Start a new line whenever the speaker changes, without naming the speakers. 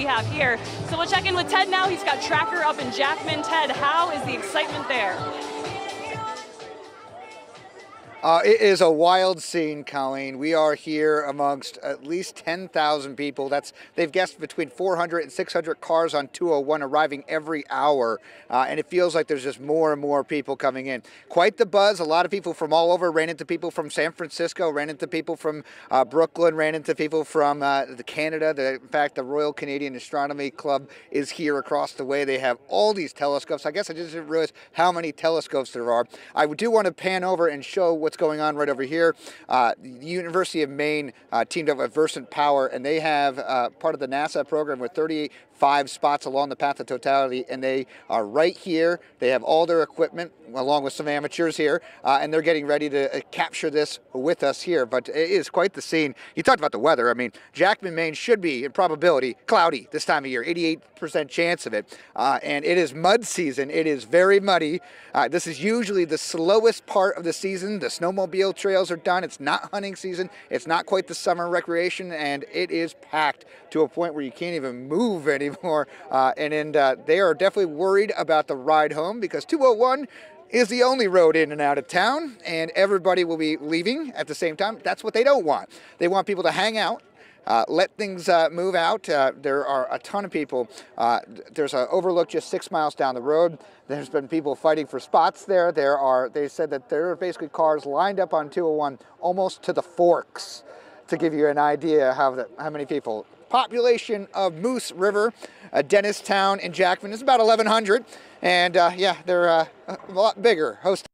we have here. So we'll check in with Ted now. He's got Tracker up in Jackman. Ted, how is the excitement there?
Uh, it is a wild scene, Colleen. We are here amongst at least 10,000 people. That's They've guessed between 400 and 600 cars on 201 arriving every hour, uh, and it feels like there's just more and more people coming in. Quite the buzz. A lot of people from all over. Ran into people from San Francisco, ran into people from uh, Brooklyn, ran into people from uh, the Canada. The, in fact, the Royal Canadian Astronomy Club is here across the way. They have all these telescopes. I guess I just didn't realize how many telescopes there are. I do want to pan over and show what what's going on right over here. Uh, the University of Maine uh, teamed up with Versant Power, and they have uh, part of the NASA program with 35 spots along the path of totality, and they are right here. They have all their equipment, along with some amateurs here, uh, and they're getting ready to uh, capture this with us here. But it is quite the scene. You talked about the weather. I mean, Jackman, Maine should be, in probability, cloudy this time of year, 88% chance of it. And it is mud season. It is very muddy. This is usually the slowest part of the season. The snowmobile trails are done. It's not hunting season. It's not quite the summer recreation, and it is packed to a point where you can't even move anymore. Uh, and and uh, they are definitely worried about the ride home because 201 is the only road in and out of town, and everybody will be leaving at the same time. That's what they don't want. They want people to hang out. Uh, let things uh, move out. Uh, there are a ton of people. Uh, there's an overlook just six miles down the road. There's been people fighting for spots there. There are. They said that there are basically cars lined up on 201 almost to the forks, to give you an idea how the, how many people population of Moose River, uh, Dennistown, and Jackman is about 1,100. And uh, yeah, they're uh, a lot bigger. Host